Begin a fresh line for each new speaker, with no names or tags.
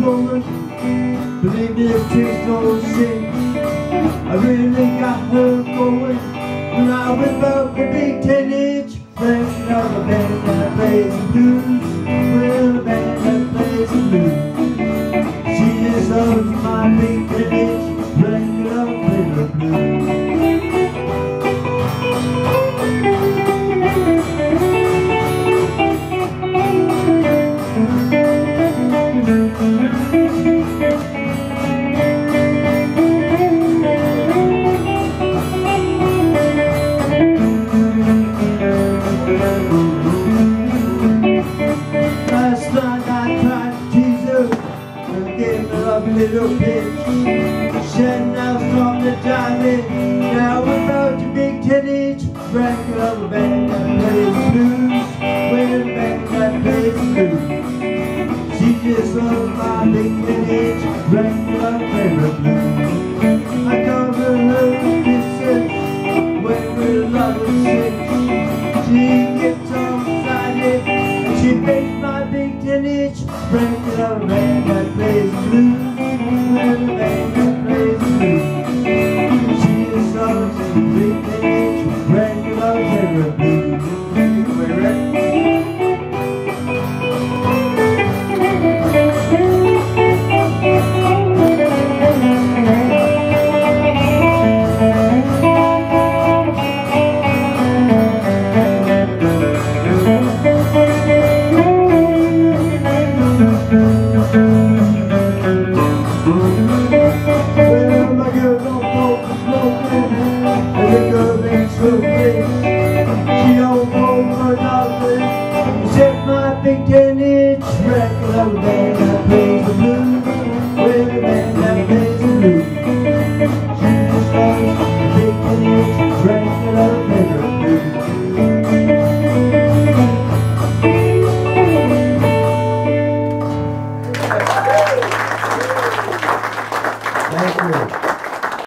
flowing Believe me, it takes no shame I really got her going When I whip up a big 10-inch There's another band that plays the blues Well, a band that plays the blues She is loving my big 10-inch little pitch. Said now from the diamond, now about to big inch. Record of a band that plays blues, with a band that plays blues. She just loves my big ten inch, record of blues. I cover her with kisses when we're lovers. She gets all excited she makes my big break it up a band that plays blues with beginning, it's regular, regular,